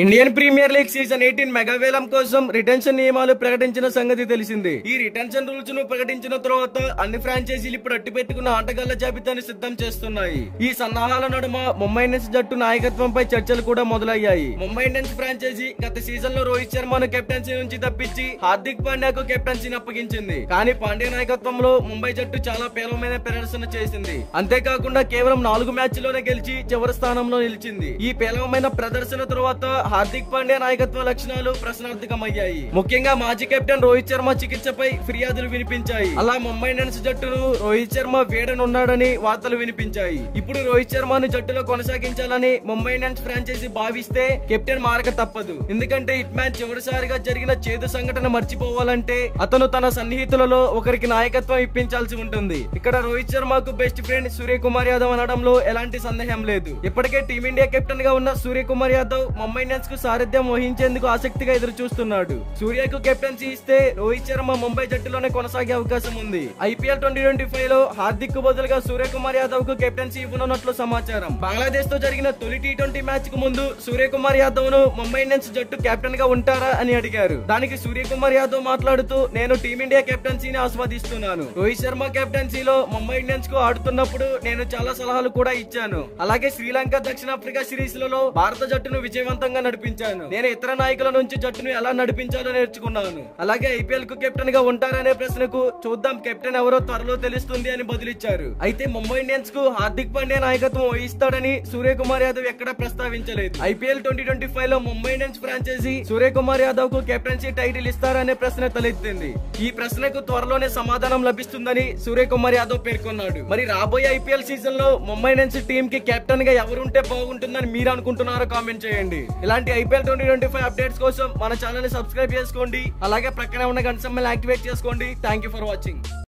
Indian premier league season eighteen మెగావేలం కోసం retention నియమాలు ప్రకటించిన సంగతి తెలిసింది. ఈ రిటెన్షన్ రూల్స్ను ప్రకటించిన తర్వాత అన్ని ఫ్రాంచైజీలు ఇప్పుడు అట్టి పెట్టుకున్న ఆటగాళ్ళ జాబితాను సిద్ధం చేస్తున్నాయి. ఈ సన్నాహాల నడుమ ముంబై ఇండియన్స్ జట్టు నాయకత్వంపై చర్చలు కూడా మొదలయ్యాయి. ముంబై ఇండియన్స్ ఫ్రాంచైజీ గత సీజన్లో రోహిత్ శర్మను కెప్టెన్సీ నుంచి తప్పించి హార్దిక్ పాండ్యాకు కెప్టెన్సీని అప్పగించింది. కానీ పాండ్యా నాయకత్వంలో ముంబై జట్టు చాలా పేలవమైన ప్రదర్శన చేసింది. అంతేకాకుండా కేవలం నాలుగు మ్యాచ్లోనే గెలిచి చివరి స్థానంలో నిలిచింది. ఈ పేలవమైన ప్రదర్శన తర్వాత హార్దిక్ పాండ్యా నాయకత్వ లక్షణాలు ప్రశ్నార్థకమయ్యాయి. ముఖ్యంగా మాజీ కెప్టెన్ రోహిత్ శర్మ చికిత్సపై ఫిర్యాదులు వినిపించాయి. అలా ముంబై ఇండియన్స్ జట్టును రోహిత్ శర్మ వేడనున్నాడని వార్తలు వినిపించాయి. ఇప్పుడు రోహిత్ శర్మను జట్టులో కొనసాగించాలని ముంబై ఇండియన్స్ ఫ్రాంచైజీ భావిస్తే కెప్టెన్ మారక తప్పదు. ఎందుకంటే హిట్ మ్యాచ్ చివరిసారిగా జరిగిన చేదు సంఘటన మర్చిపోవాలంటే అతను తన సన్నిహితులలో ఒకరికి నాయకత్వం ఇప్పించాల్సి ఉంటుంది. ఇక్కడ రోహిత్ శర్మకు బెస్ట్ ఫ్రెండ్ సూర్యకుమార్ యాదవ్ అనడంలో ఎలాంటి సందేహం లేదు. ఇప్పటికే టీమిండియా కెప్టెన్గా ఉన్న సూర్యకుమార్ యాదవ్ ముంబై ఇండియన్స్కు సారథ్యం వహించేందుకు ఆసక్తిగా ఎదురు చూస్తున్నాడు సూర్యకు కెప్టెన్సీ ఇస్తే రోహిత్ శర్మ ముంబై జట్టులోనే కొనసాగే అవకాశం ఉంది. ఐపీఎల్ ట్వంటీ ట్వంటీ ఫైవ్లో హార్దిక్కు బదులుగా సూర్యకుమార్ యాదవ్కు కెప్టెన్సీ ఇవ్వనున్నట్లు సమాచారం. బంగ్లాదేశ్తో జరిగిన తొలి టీ ట్వంటీ మ్యాచ్కు ముందు సూర్యకుమార్ యాదవ్ను ముంబై ఇండియన్స్ జట్టు కెప్టెన్గా ఉంటారా అని అడిగారు. దానికి సూర్యకుమార్ యాదవ్ మాట్లాడుతూ నేను టీమిండియా కెప్టెన్సీని ఆస్వాదిస్తున్నాను. రోహిత్ శర్మ కెప్టెన్సీలో ముంబై ఇండియన్స్కు ఆడుతున్నప్పుడు నేను చాలా సలహాలు కూడా ఇచ్చాను. అలాగే శ్రీలంక దక్షిణాఫ్రికా సిరీస్లలో భారత జట్టును విజయవంతంగా నడిపించాను. నేను ఇతర నాయకుల నుంచి జట్టును ఎలా నడిపించాలో నేర్చుకున్నాను. అలాగే ఐపీఎల్కు కెప్టెన్గా ఉంటారనే ప్రశ్నకు చూద్దాం కెప్టెన్ ఎవరో త్వరలో తెలుస్తుంది అని బదులిచ్చారు. అయితే ముంబై ఇండియన్స్కు హార్దిక్ పాండ్యా నాయకత్వం వహిస్తాడని సూర్యకుమార్ యాదవ్ ఎక్కడా ప్రస్తావించలేదు. ఐపీఎల్ ట్వంటీ ట్వంటీ ఫైవ్లో ముంబై ఇండియన్స్ ఫ్రాంచైజీ సూర్యకుమార్ యాదవ్కు కెప్టెన్సీ టైటిల్ ఇస్తారనే ప్రశ్న తలెత్తింది. ఈ ప్రశ్నకు త్వరలోనే సమాధానం లభిస్తుందని సూర్యకుమార్ యాదవ్ పేర్కొన్నాడు. మరి రాబోయే ఐపీఎల్ సీజన్లో ముంబై ఇండియన్స్ టీమ్కి కెప్టెన్గా ఎవరుంటే బాగుంటుందని మీరు అనుకుంటున్నారో కామెంట్ చేయండి. ఇలాంటి IPL twenty twenty five updates కోసం మన ఛానల్ని సబ్స్క్రైబ్ చేసుకోండి. అలాగే ప్రక్కనే ఉన్న గంట సమ్మెల్ యాక్టివేట్ చేసుకోండి. Thank you for watching